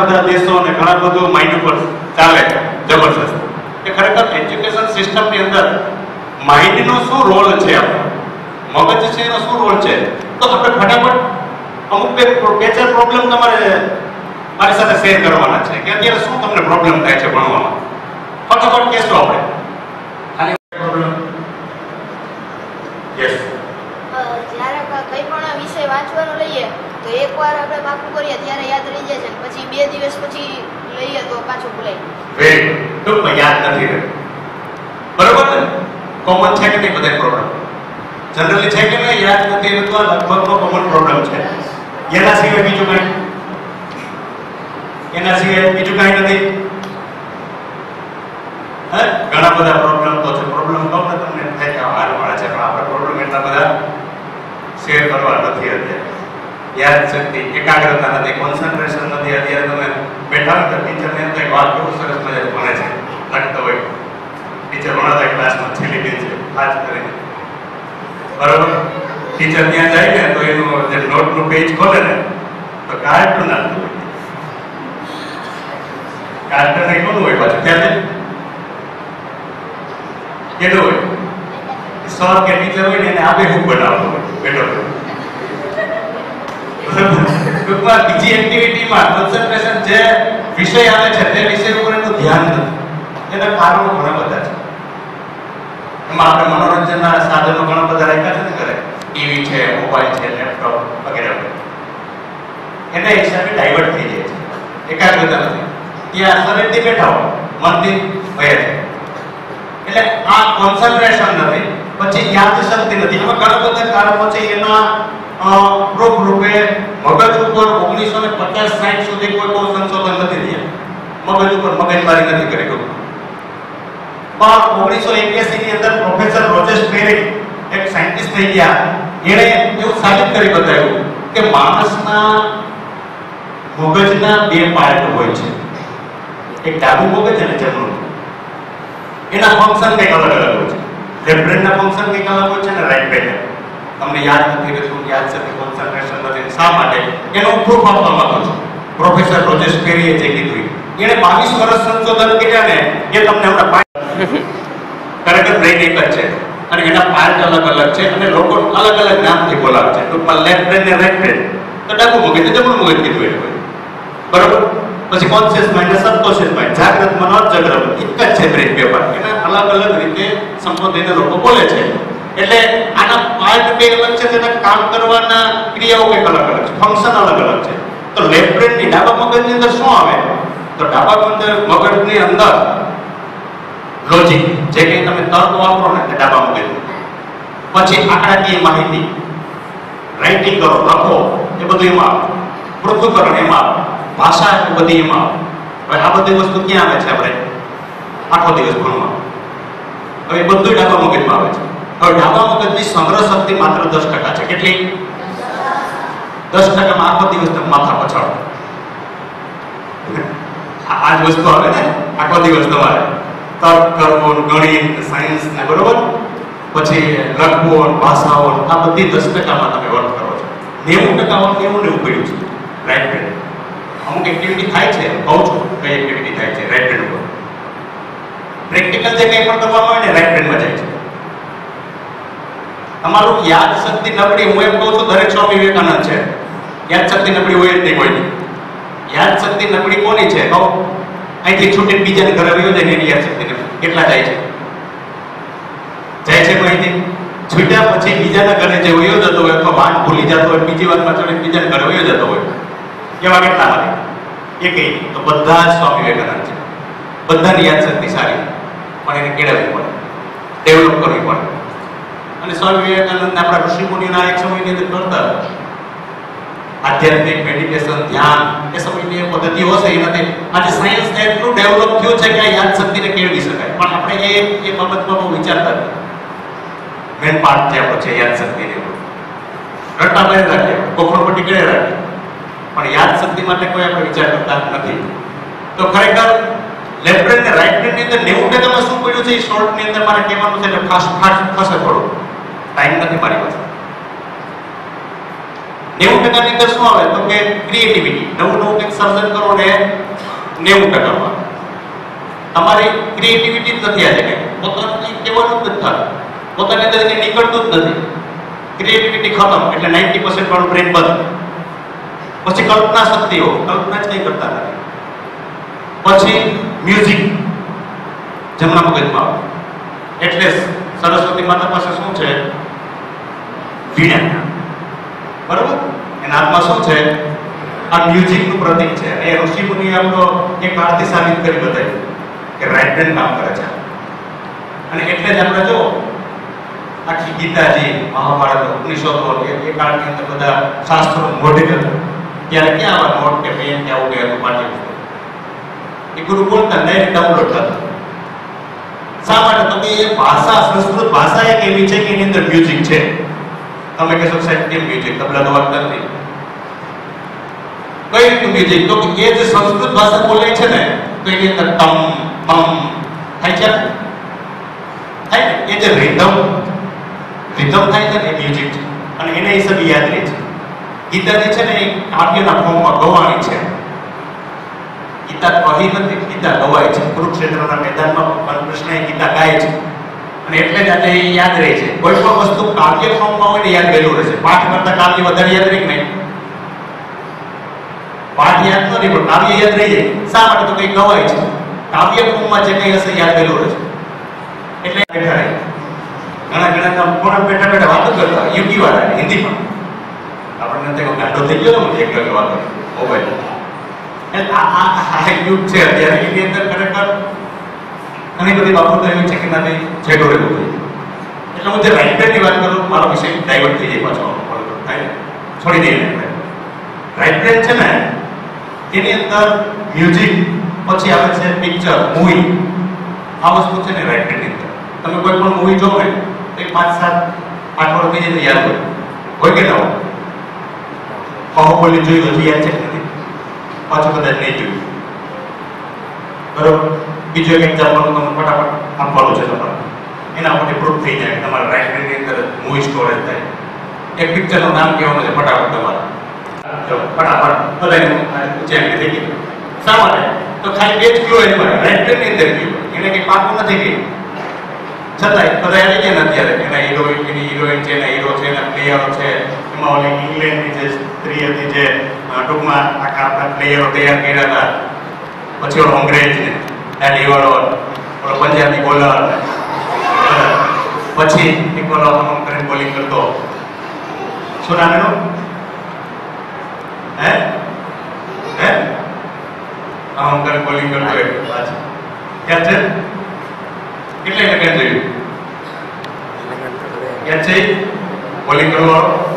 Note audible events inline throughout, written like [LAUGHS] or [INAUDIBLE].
બધા દેશો અને ઘણા બધું માઇન્ડ ઉપર ચાલે જબરજસ્ત. કે ખરેખર એજ્યુકેશન સિસ્ટમની અંદર માઇન્ડનો શું રોલ છે મગજ છે એનો શું રોલ છે? તો આપણે ફટાફટ અમુક બે બે ચાર પ્રોબ્લેમ તમારે મારી સાથે શેર કરવાના છે કે અત્યારે શું તમને પ્રોબ્લેમ થાય છે ભણવામાં? ફટાફટ કહેશો આપણે. ખાલી પ્રોબ્લેમ યસ અ, જ્યારે ક- કંઈ પણ વિષય વાંચવાનો લઈએ, તો એકવાર આપણે પાકું કરીએ, ત્યારે યાદ રહી જાય છે. પછી બે દિવસ પછી લઈએ તો પાછું ભૂલાય. વેરી ટૂંકમાં યાદ નથી બરોબર ને? કોમન છે કે નહીં બધા પ્રોબ્લેમ જનરલી છે કે નહીં? યાદ નથી રહેતું આ લગભગનો કોમન પ્રોબ્લેમ છે. એના સિવાય બીજું કાંઈ? એના સિવાય બીજું કાંઈ નથી? ઘણા બધા પ્રોબ્લેમ તો છે. પ્રોબ્લેમ કહું ને તમને એમ થાય કે આ હાલ વાળા છે પણ આપણે પ્રોબ્લેમ એટલા બધા શેર કરવા નથી અત્યારે. યાદ શક્તિ, એકાગ્રતા નથી કોન્સન્ટ્રેશન નથી. અત્યારે તમે બેઠા હોય તો ટીચરને એમ કે વાહ સરસ મજા ભણે છે. લાગતો હોય. ટીચર ભણાતા ક્લાસમાં છેલ્લી બેન છે. ખાસ કરીને. બરોબર? ટીચર ત્યાં જાય ને તો એનું જે નોટનું પેજ ખોલે ને, તો કાર્ટૂન આવતું હોય. કાર્ટૂન એ કોનું હોય પાછું? ત્યાં કેટલું હોય? સર કે ટીચર હોય ને એને આપે હું બનાવતો હોય. બેઠો. ટૂંકમાં બીજી એક્ટિવિટીમાં કોન્સન્ટ્રેશન જે વિષય આવે છે તે વિષય ઉપર એનું ધ્યાન નથી એના કારણો ઘણા બધા છે. એમાં આપણે મનોરંજનના સાધનો ઘણા બધા રાખ્યા છે ને ઘરે. ટીવી છે મોબાઈલ છે લેપટોપ વગેરે. એના હિસાબે ડાયવર્ટ થઈ જાય છે. એકાગ્રતા નથી. ત્યાં શરીરથી બેઠા હોય, મનથી ભય એટલે આ કોન્સન્ટ્રેશન નથી. પછી યાદ શક્તિ નથી. એમાં ઘણા બધા કારણો છે. એના પ્રૂફ રૂપે મગજ ઉપર ઓગણીસો ને પચાસ સાઠ સુધી કોઈ બહુ સંશોધન નથી થયા. મગજ ઉપર મગજમારી નથી કરી કોઈ. પણ ઓગણીસો એક્યાસી ની અંદર પ્રોફેસર રોજેશ પેરી એક સાયન્ટિસ્ટ થઈ ગયા. એણે એવું સાબિત કરી બતાવ્યું કે માણસના મગજના બે પાર્ટ હોય છે. એક ડાબુ મગજ અને જમણું એના ફંક્શન કંઈક અલગ અલગ હોય છે. લેફ્ટ બ્રેનના ફંક્શન કંઈક અલગ હોય છે અને રાઈટ બ્રેન તમને યાદ નથી રહેતું યાદ શક્તિ કોન્સન્ટ્રેશન નથી. શા માટે? એનો પ્રૂફ આપવા માંગુ છું. પ્રોફેસર રોજેશ પેરીએ જે કીધું. એણે બાવીસ વર્ષ સંશોધન કર્યા ને એ તમને હમણાં [LAUGHS] કારણ ખરેખર બ્રેઇન એક જ છે. અને એના પાર્ટ અલગ અલગ છે અને લોકો અલગ અલગ નામથી બોલાવે છે. ટૂંકમાં લેફ્ટ બ્રેન ને રાઈટ બ્રેન તો ડાબું મગજ ને જમણું મગજ કીધું એટલે બરોબર? પછી કોન્શિયસ માઇન્ડ ને સબકોન્શિયસ માઇન્ડ જાગૃત મન જાગૃત એક જ છે બ્રેન બે પાર્ટ. એના અલગ અલગ રીતે સંબોધીને લોકો બોલે છે. એટલે આના પાર્ટ બે અલગ છે, તેના કામ કરવાના ક્રિયાઓ કંઈક અલગ અલગ છે ફંક્શન અલગ અલગ છે. તો લેફ્ટ બ્રેનની ડાબા મગજની અંદર શું આવે? તો ડાબા મગજ, મગજની અંદર લોજિક જે કંઈ તમે તર્ક વાપરો ને તે ડાબા મગજ પછી આંકડાકીય માહિતી રાઇટિંગ કરો, લખો, એ બધું એમાં આવે. પૃથ્થકરણ એમાં આવે. ભાષા બધી એમાં હવે આ બધી વસ્તુ ક્યાં આવે છે આપણે? આખો દિવસ ભણવા. હવે બધું ડાબા મગજમાં આવે છે. હવે ડાબા મગજની સંગ્રહ શક્તિ માત્ર દસ ટકા છે. કેટલી? દસ ટકામાં આખો દિવસ તમે માથા પછાડો. આ જ વસ્તુ આવે ને? આખો દિવસ તમારે. તર્ક કરવો ગણિત સાયન્સ ને બરોબર? પછી લખવો ભાષાઓ આ બધી દસ ટકામાં તમે વર્ક કરો છો. નેવું ટકા નેવું ને એવું પડ્યું છે. રાઈટ બ્રેન અમુક એક્ટિવિટી થાય છે કહું છું, કઈ એક્ટિવિટી થાય છે રાઈટ બ્રેન ઉપર. પ્રેક્ટિકલ જે કંઈ પણ કરવામાં આવે ને રાઈટ બ્રેનમાં જાય છે. તમારું યાદ શક્તિ નબળી, હું એમ કહું છું, દરેક સ્વામી વિવેકાનંદ છે. યાદ શક્તિ નબળી હોય જ નહીં કોઈની. યાદ શક્તિ નબળી કોની છે? કહો. અહીંથી છૂટીને બીજાને ઘરે વયો જાય એની યાદ શક્તિ નબળી. કેટલા જાય છે? જાય છે અહીંથી? છૂટ્યા પછી બીજાના ઘરે જે વયો જતો હોય, અથવા વાત ભૂલી જતો હોય, બીજી વાતમાં ચડીને બીજાના ઘરે વયો જતો હોય, એવા કેટલા હોય એ કઈ તો બધા જ સ્વામી વિવેકાનંદ છે. બધાની યાદ શક્તિ સારી. પણ એને કેળવવી પડે. ડેવલપ કરવી પડે. અને સ્વામી વિવેકાનંદ આપણા ઋષિ મુનિના એક સમયની અંદર કરતા આધ્યાત્મિક મેડિટેશન ધ્યાન, એ સમયની એ પદ્ધતિઓ છે એ નથી આજે સાયન્સ એટલું ડેવલપ થયું છે કે યાદ શક્તિને કેળવી શકાય. પણ આપણે એ એ બાબતમાં બહુ વિચારતા નથી મેન પાર્ટ જે આપણો છે યાદ શક્તિને રટ્ટા મારી રાખે કોફણ પટ્ટી કરી રાખે. પણ યાદ શક્તિ માટે કોઈ આપણે વિચાર કરતા નથી. તો ખરેખર લેફ્ટ બ્રેન ને રાઈટ બ્રેનની અંદર નેવું ટકામાં શું પડ્યું છે એ શોર્ટની અંદર મારે કહેવાનું છે એટલે ફાસ્ટ ફાસ્ટ ખસે થોડું. ટાઈમ નથી મારી પાસે નેવું ટકાની અંદર શું આવે, તો કે ક્રિએટિવિટી નવું નવું કંઈક સર્જન કરો ને નેવું ટકામાં તમારી ક્રિએટિવિટી જ નથી આજે કંઈ પોતાનું કંઈ કહેવાનું જ નથી થતું. પોતાની અંદર કંઈ નીકળતું જ નથી. ક્રિએટિવિટી ખતમ, એટલે નાઇન્ટી પર્સન્ટ વાળું બ્રેન બંધ. પછી કલ્પના શક્તિઓ કલ્પના જ કંઈ કરતા નથી. પછી મ્યુઝિક જમણા મગજમાં આવે. એટલે સરસ્વતી માતા પાસે શું છે? વીણા બરોબર? એના હાથમાં શું છે? આ મ્યુઝિકનું પ્રતીક છે. એ ઋષિ મુનિએ આપણો એક આરતી સાબિત કરી બતાવ્યું કે રાઈટ બ્રેન કામ કરે છે. અને એટલે જ આપણે જો આખી ગીતાજી, મહાભારત, ઉપનિષદો એ કાળની અંદર બધા શાસ્ત્રો મોઢે હતા. ત્યારે ક્યાં આવા નોટ કે પેન કે આવું હતું પાઠ્ય એ ગુરુ બોલતા નહીં ડાઉનલોડ થતા. શા માટે? તો કે એ ભાષા, સંસ્કૃત ભાષા એક એવી છે કે એની અંદર મ્યુઝિક છે. તમે કહેશો સાહેબ, કેમ મ્યુઝિક તબલા તો વાગતા નથી કઈ રીતનું મ્યુઝિક તો એ જે સંસ્કૃત ભાષા બોલાય છે ને, તો એની અંદર તમ તમ થાય છે? થાય એ જે રિધમ રિધમ થાય છે ને મ્યુઝિક છે. અને એના હિસાબે યાદ રહે છે. ગીતા જે છે ને કાવ્યના ફોર્મમાં ગવાણી છે. ગીતા કહી નથી, ગીતા ગવાય છે. કુરુક્ષેત્રના મેદાનમાં કૃષ્ણએ ગીતા ગાય છે. અને એટલે જ આજે યાદ રહે છે. કોઈ પણ વસ્તુ કાવ્ય ફોર્મમાં હોય ને યાદ રહેલું રહેશે. પાઠ કરતા કાવ્ય વધારે યાદ રહે કે નહીં? પાઠ યાદ ન રહે, પણ કાવ્ય યાદ રહી. જાય શા માટે તો કંઈ કવાય છે? કાવ્ય ફોર્મમાં જે કંઈ હશે યાદ રહેલું રહેશે. એટલે બેઠા રહે. ઘણા ઘણા કામ કોણ બેઠા બેઠા વાતો કરતા યુગી વાળા હિન્દીમાં આપણને તો ગાંડો થઈ ગયો ને એક વાતો મોબાઈલ એટલે આ આ યુગ છે અત્યારે. એની અંદર ખરેખર ઘણી બધી બાબતો એવી છે કે તમે જે રહેવું જોઈએ એટલે હું જે રાઈટ બ્રેનની વાત કરું, મારો વિષય ડાયવર્ટ થઈ જાય પાછો. છોડી દઈએ રાઇટ બ્રેન છે ને, એની અંદર મ્યુઝિક પછી આવે છે પિક્ચર મૂવી આ વસ્તુ છે ને રાઈટ બ્રેનની અંદર. તમે કોઈ પણ મૂવી જોવો ને, તો પાંચ, સાત આઠ વર્ષ થઈ જાય યાદ હોય. હોય કે ના બાહુબલી જોઈ હજી યાદ છે પાછું કદાચ નહીં જોયું. બરોબર? બીજું એક એક્ઝામ્પલ હું તમને ફટાફટ આપવાનું છે તમારે. એના માટે પ્રૂફ થઈ જાય તમારા રાઇટ બ્રેનની અંદર મૂવી સ્ટોરેજ થાય. એક પિક્ચરનું નામ કહેવાનું છે ફટાફટ તમારે. ફટાફટ. બધાને ઉચ્ચારણ થઈ ગયું શા માટે? તો ખાલી બે જ ક્યુ એમાં. રાઇટ બ્રેનની અંદર ક્યુ એને કંઈ પાકું નથી ગયું છતાંય બધા આવી ગયા અત્યારે. એના હિરોઈન એની હિરોઈન છે, એના હીરો છે, એના પ્લેયરો છે. એમાં ઓલી ઇંગ્લેન્ડની જે સ્ત્રી હતી જે ટૂંકમાં આખા આપણા પ્લેયરો તૈયાર કર્યા હતા. પછી ઓલો અંગ્રેજ ને દાઢી વાળો ઓલો પંજાબી બોલર પછી એક ઓલો આમ કરીને બોલિંગ કરતો. શું નામ એનું? હે? હે? આમ કરીને બોલિંગ કરતો પાછું. યાદ છે? કેટલા લગન જોયું યાદ છે? બોલિંગ કરવાનો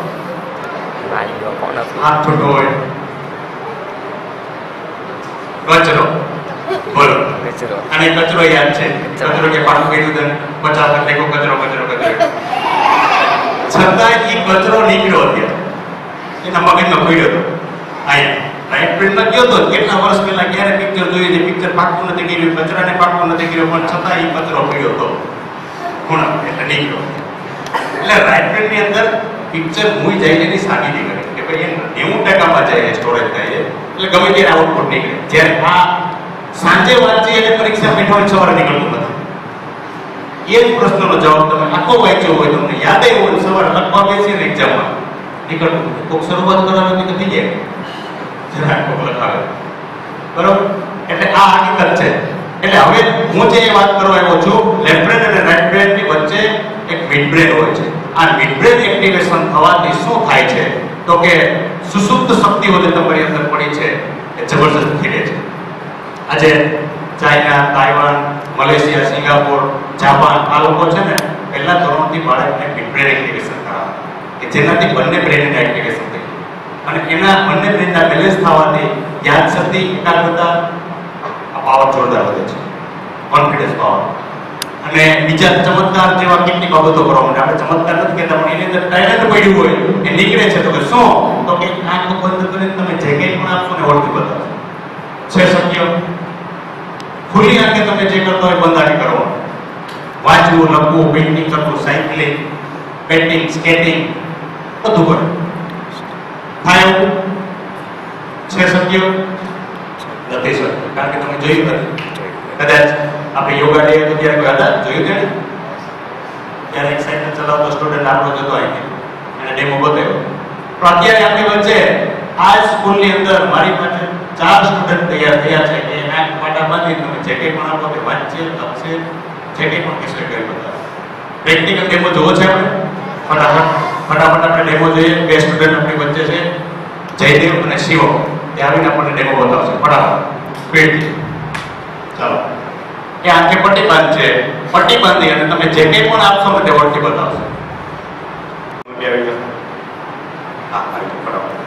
હાથ છૂટો હોય. કચરો બોલો. અને કચરો યાદ છે? કચરો કે પાછું કહી તને પચાસ લેખો કચરો કચરો કચરો. છતાં એ કચરો નીકળ્યો અત્યારે. એના મગજમાં ભીડ્યો હતો? અહીંયા રાઈટ બ્રેનમાં ગયો તો કેટલા વર્ષ પહેલા ક્યારે પિક્ચર જોયું છે? પિક્ચર પાકું નથી કર્યું કચરાને પાકું નથી કર્યું પણ છતાં એ કચરો પડ્યો હતો. ખૂણા એટલે નીકળ્યો. એટલે રાઈટ બ્રેનની અંદર પિક્ચર મૂવી જાય એની સાબિતી કરે કે ભાઈ નેવું ટકામાં જાય સ્ટોરેજ થાય છે. એટલે ગમે ત્યારે આઉટપુટ નીકળે. જ્યારે આ સાંજે વાંચીએ એટલે પરીક્ષા બેઠા સવારે નીકળતું નથી એ જ પ્રશ્નનો જવાબ તમે આખો વાંચ્યો હોય તમને યાદ આવ્યો હોય સવારે લખવા બેસીને એક્ઝામમાં નીકળતું કોઈક શરૂઆત કરાવે તો થઈ જાય. જરાક કોક લખાવે. બરોબર? એટલે આ હકીકત છે. એટલે હવે હું જે વાત કરવા આવ્યો છું લેફ્ટ બ્રેન અને રાઈટ બ્રેનની વચ્ચે એક મિડ હોય છે. આ મિડ બ્રેન એક્ટિવેશન થવાથી શું થાય છે? તો કે સુસુપ્ત શક્તિઓ જે તમારી અંદર પડી છે. એ જબરજસ્ત ખીલે છે. આજે China, Taiwan, Malaysia, Singapore, Japan, આ લોકો છે ને પહેલા ધોરણથી બાળકને મિડ બ્રેન એક્ટિવેશન કરાવે કે જેનાથી બંને બ્રેનને એક્ટિવેશન થઈ. અને એના બંને બ્રેનના બેલેન્સ થવાથી યાદશક્તિ, એકાગ્રતા પાવર જોરદાર વધે છે. કોન્ફિડન્સ પાવર અને બીજા ચમત્કાર જેવા કેટલી બાબતો કરવા માટે આપણે ચમત્કાર નથી કહેતા, પણ એની અંદર ટાઈલેન્ટ પડ્યું હોય, એ નીકળે છે. તો કે શું? તો કે આંખ બંધ કરીને તમે જે કંઈ પણ આપશો ને ઓળખી બતાવશે. છે સત્ય? ખુલ્લી આંખે તમે જે કરતા હોય બંધ આંખે કરો. વાંચવું, લખવું, પેઇન્ટિંગ કરવું, સાયકલિંગ પેન્ટિંગ સ્કેટિંગ, બધું કરો. થાય એવું? છે સત્ય? નથી સત્ય. કારણ કે તમે જોયું નથી. કદાચ આપણે યોગા ડે તો ત્યારે કોઈ હતા? જોયું તેને ત્યારે એક સાયકલ ચલાવતો સ્ટુડન્ટ આપણો જતો અહીંથી. એને ડેમો બતાવ્યો. પણ અત્યારે આપણી વચ્ચે આ સ્કૂલની અંદર મારી પાસે ચાર સ્ટુડન્ટ તૈયાર થયા છે કે એના બાંધી તમે જે કંઈ પણ આપો તે વાંચે તપશે જે કંઈ પણ કહેશે કરી બતાવો પ્રેક્ટિકલ ડેમો જોવો છે આપણે? ફટાફટ ફટાફટ આપણે ડેમો જોઈએ. બે સ્ટુડન્ટ આપણી વચ્ચે છે. જયદેવ અને શિવો. તે આવીને આપણને ડેમો બતાવશે. ફટાફટ. સ્પીડ ચાલો. એ આંખે પટ્ટી બાંધશે પટ્ટી બાંધી અને તમે જે કંઈ પણ આપશો તે ઓળખી બતાવશે મૂકી આવી જાઓ. હા આવી જાઓ, ફટાફટ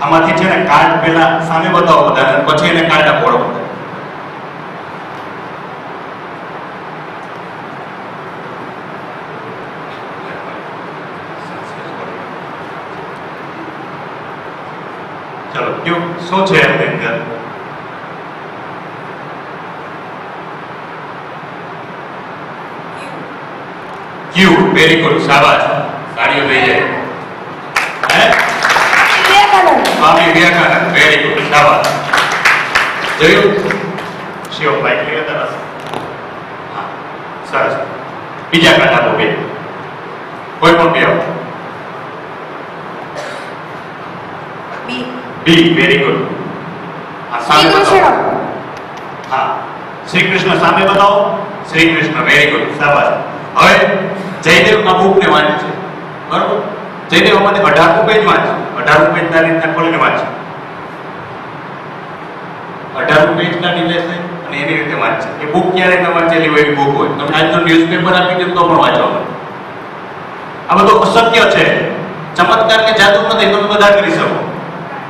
આમાંથી છે ને કાર્ડ પહેલા સામે બતાવો બધાને પછી એને કાર્ડ આપો ચલો, કયું? શું છે એમની ક્યુ. વેરી ગુડ શાબાશ. તાળીઓ થઈ જાય હે સ્વામી વિવેકાનંદ વેરી ગુડ શાબાશ જોયું? શિવ બાઈક લઈ હતા હા સરસ. બીજા કાર્ડ આપો બે. કોઈ પણ બે આપો. બી. વેરી ગુડ હા સામે બતાવો. હા શ્રી કૃષ્ણ સામે બતાવો. શ્રી કૃષ્ણ વેરી ગુડ શાબાશ. હવે જયદેવ આ બુક ને વાંચે છે. બરોબર? જયદેવ અમારે અઢારમું પેજ વાંચ અઢારમું પેજ ના રીતના ખોલીને વાંચ. અઢારમું પેજ કાઢી લેશે અને એની રીતે વાંચશે એ બુક ક્યારે ન વાંચેલી હોય એવી બુક હોય. તમને આજનો ન્યૂઝપેપર આપી દે તો પણ વાંચવા આ બધું અશક્ય છે. ચમત્કાર કે જાદુ નથી તમે બધા કરી શકો.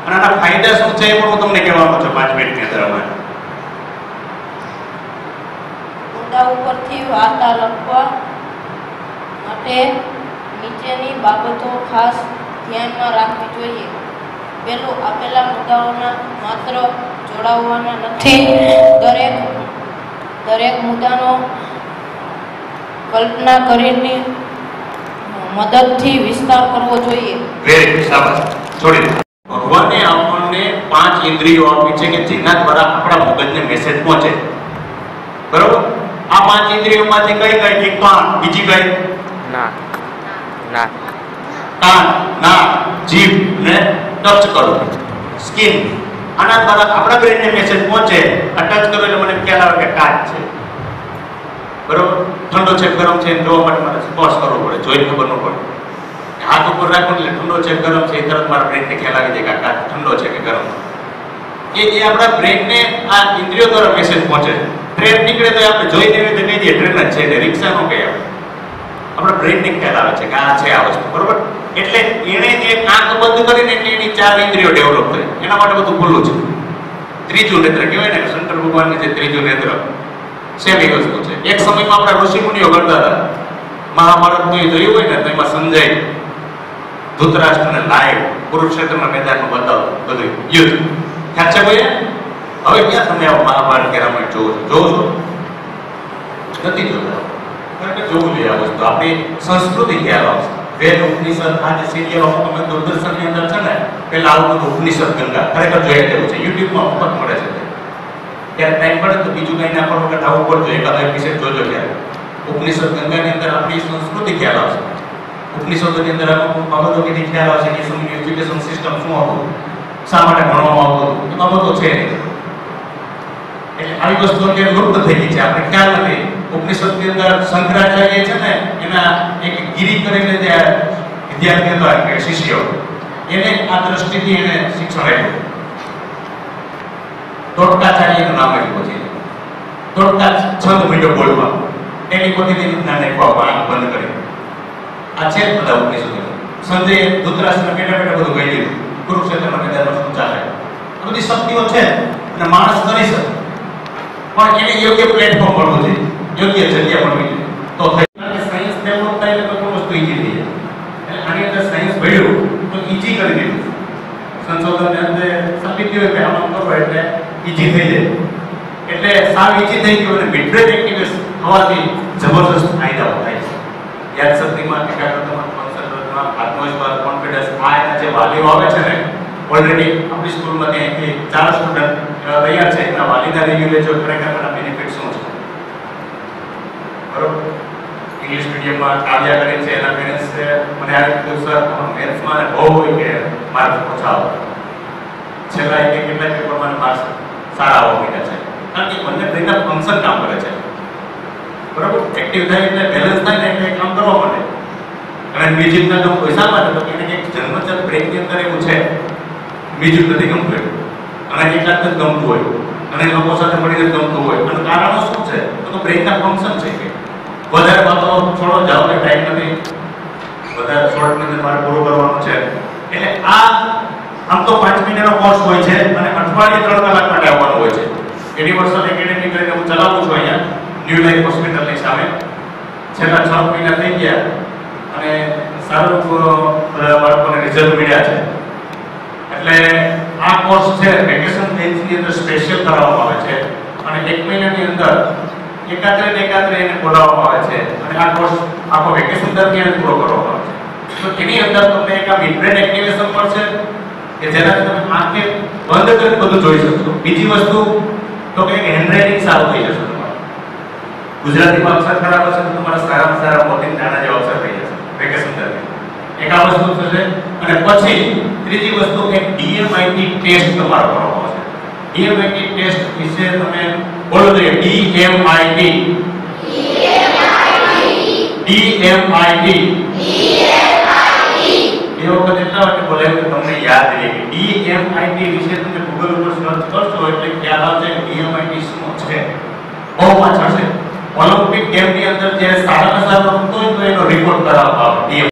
અને આના ફાયદા શું છે એ પણ હું તમને કહેવાનું છું પાંચ મિનિટની અમારે. મુદ્દા ઉપરથી વાર્તા લખવા માટે નીચેની બાબતો ખાસ ધ્યાનમાં રાખવી જોઈએ. પેલું આપેલા મુદ્દાઓના માત્ર જોડાવવાના નથી. દરેક દરેક મુદ્દાનો કલ્પના કરીને મદદથી વિસ્તાર કરવો જોઈએ. ભગવાને આપણને પાંચ ઇન્દ્રિયો આપી છે કે જેના દ્વારા આપણા મગજને મેસેજ પહોંચે. બરોબર? આ પાંચ ઇન્દ્રિયોમાંથી કઈ કઈ એક બીજી કઈ? ના. ના. કાન નાક જીભ ને ટચ કરો. સ્કિન આના દ્વારા આપણા બ્રેનને મેસેજ પહોંચે. આ ટચ કરો એટલે મને ખ્યાલ આવે કે કાચ છે. બરોબર? ઠંડો છે, ગરમ છે જોવા માટે મારે સ્પર્શ કરવો પડે. જોઈ ખબર ન પડે. હાથ ઉપર રાખો એટલે ઠંડો છે, ગરમ છે, એ તરત મારા બ્રેનને ખ્યાલ આવી જાય કે કાચ ઠંડો છે કે ગરમ. એ એ આપણા બ્રેનને આ ઇન્દ્રિયો દ્વારા મેસેજ પહોંચે. ટ્રેન નીકળે તો આપણે જોઈને એવી રીતે નહીં દઈએ ટ્રેન જ છે, એટલે રિક્ષા નો કહીએ આપણે. આપણા બ્રેનને ખ્યાલ આવે છે કે આ છે આ વસ્તુ. બરોબર? એટલે એણે જે આંખ બંધ કરીને એટલે એની ચાર ઇન્દ્રિયો ડેવલપ કરી એના માટે બધું ખુલ્લું છે. ત્રીજું નેત્ર કહેવાય ને, શંકર ભગવાનની જે ત્રીજું નેત્ર, સેમ એ વસ્તુ છે. એક સમયમાં આપણા ઋષિ મુનિઓ કરતા હતા. મહાભારત તો એ જોયું હોય ને, તો એમાં સંજય ધૃતરાષ્ટ્રને લાઈવ કુરુક્ષેત્રના મેદાનમાં બતાવો, બધું. યુદ્ધ. ખ્યાલ છે ભાઈ હવે ક્યાં તમે આવો મહાભારત કે રામાયણ જોવો છો? જોવો છો? નથી જોતા. કારણ કે જોવું જોઈએ આ વસ્તુ. આપણી સંસ્કૃતિ ખ્યાલ આવશે. વેદ ઉપનિષદ આ જે સિરિયલ અમુક અમે દૂરદર્શનની અંદર છે ને પેલા આવું બધું ઉપનિષદ ગંગા ખરેખર જોઈ લેવું છે. યુટ્યુબમાં મફત મળે છે. ત્યારે ટાઈમ પડે તો બીજું કંઈ ના કરો વખત આવું પડજો, એકાદ એપિસોડ જોજો ત્યારે ઉપનિષદ ગંગાની અંદર આપણી સંસ્કૃતિ ખ્યાલ આવશે. ઉપનિષદોની અંદર અમુક બાબતો કે ખ્યાલ આવશે કે શું એજ્યુકેશન સિસ્ટમ શું હતું, શા માટે ભણવામાં આવતું એ બાબતો છે. એટલે આવી વસ્તુ અત્યારે લુપ્ત થઈ ગઈ છે. આપણે ખ્યાલ નથી. ઉપનિષદની અંદર શંકરાચાર્ય છે ને એના એક ગિરી કરીને જે વિદ્યાર્થી હતો કે શિષ્ય, એને આ દ્રષ્ટિથી એને શિક્ષણ આપ્યું. તોટકાચાર્યનું નામ આપ્યું છે. તોટકા છંદ મીંડો બોલવા એની પોતેની જ્ઞાન આપ્યું આંખ બંધ કરી. આ છે બધા ઉપનિષદો. સંજય ધૃતરાષ્ટ્રને પેટા પેટા બધું કહી દીધું. કુરુક્ષેત્રમાં મેદાનમાં શું ચાલે આ બધી શક્તિઓ છે અને માણસ કરી શકે. પણ એને યોગ્ય પ્લેટફોર્મ મળવું જોઈએ. યોગ્ય જગ્યા મળવી જોઈએ. તો થઈ અને સાયન્સ ડેવલપ થાય એટલે કોઈ પણ વસ્તુ ઈજી થઈ જાય એટલે આની અંદર સાયન્સ ભળ્યું તો ઈજી કરી દીધું સંશોધનની અંદર સાબિત થયું કે આમ કરો એટલે ઈજી થઈ જાય. એટલે સાવ ઈજી થઈ ગયું અને મિડબ્રેન એક્ટિવેટ થવાથી જબરદસ્ત ફાયદાઓ થાય છે. યાદશક્તિમાં એકાગ્રતામાં કોન્સન્ટ્રેશનમાં આત્મવિશ્વાસ કોન્ફિડન્સ આ એના જે વાલીઓ આવે છે ને ઓલરેડી આપણી સ્કૂલમાં ત્યાંથી ચાર સ્ટુડન્ટ તૈયાર છે. એના વાલીના રિવ્યુ લેજો ખરેખર બેનિફિટ શું છે? બરોબર? ઇંગ્લિશ મીડિયમમાં આવ્યા કરે છે, એના પેરેન્ટ્સ મને આ કીધું સર મેથ્સમાં બહુ કે માર્ક્સ ઓછા આવે છેલ્લા એક કેટલાક પેપરમાં માર્ક્સ સારા આવવા માંડ્યા છે. કારણ કે બંને બ્રેનના ફંક્શન કામ કરે છે. બરાબર? એક્ટિવ થાય એટલે બેલેન્સ થાય એટલે કામ કરવા માટે અને બીજી ગમતું હોય માટે તો એને કંઈક જન્મજાત બ્રેનની અંદર એવું છે. બીજું નથી ગમતું અને એકાંત જ ગમતું હોય. અને લોકો સાથે મળીને ગમતું હોય. અને કારણો શું છે? તો બ્રેનના ફંક્શન છે કે વધારે વાતો છોડો, જાઓ કે ટાઈમ નથી. વધારે શોર્ટ અંદર મારે પૂરું કરવાનું છે. એટલે આ આમ તો પાંચ મહિનાનો કોર્સ હોય છે અને અઠવાડિયે ત્રણ કલાક માટે આવવાનું હોય છે. યુનિવર્સલ એકેડેમી કરીને હું ચલાવું છું અહીંયા ન્યૂ લાઈફ હોસ્પિટલની સામે. છેલ્લા છ મહિના થઈ ગયા અને સારું બાળકોને રિઝલ્ટ મળ્યા છે. એટલે આ કોર્સ છે વેકેશન બેચની અંદર સ્પેશિયલ કરાવવામાં આવે છે. અને એક મહિનાની અંદર એકાત્રે ને એકાત્રે એને બોલાવવામાં આવે છે. અને આ કોર્સ આખો વેકેશન દરમિયાન પૂરો કરવામાં આવે છે. તો એની અંદર તમને એક આ મિડબ્રેન એક્ટિવેશન મળશે કે જેનાથી તમે આંખે બંધ કરીને બધું જોઈ શકશો બીજી વસ્તુ તો કે હેન્ડરાઇટિંગ સારું થઈ જશે તમારું. ગુજરાતીમાં અક્ષર ખરાબ હશે તો તમારા સારામાં સારા મોતી નાના જેવા અક્ષર થઈ જશે. વેકેશન દરમિયાન એક આ વસ્તુ થશે. અને પછી ત્રીજી વસ્તુ એક ડીએમઆઈટી ટેસ્ટ તમારો કરવામાં આવશે ડીએમઆઈટી ટેસ્ટ વિશે તમે બોલો જોઈએ ડીએમઆઈટી ડીએમઆઈટી એ વખત એટલા માટે બોલાવ્યું કે તમને યાદ રહે કે ડીએમઆઈટી વિશે તમે ગૂગલ ઉપર સર્ચ કરશો એટલે ખ્યાલ આવશે કે ડીએમઆઈટી શું છે બહુ પાછળ છે ઓલિમ્પિક ગેમની અંદર જે સારામાં સારો રમતો હોય તો એનો રિપોર્ટ કરાવવામાં આવે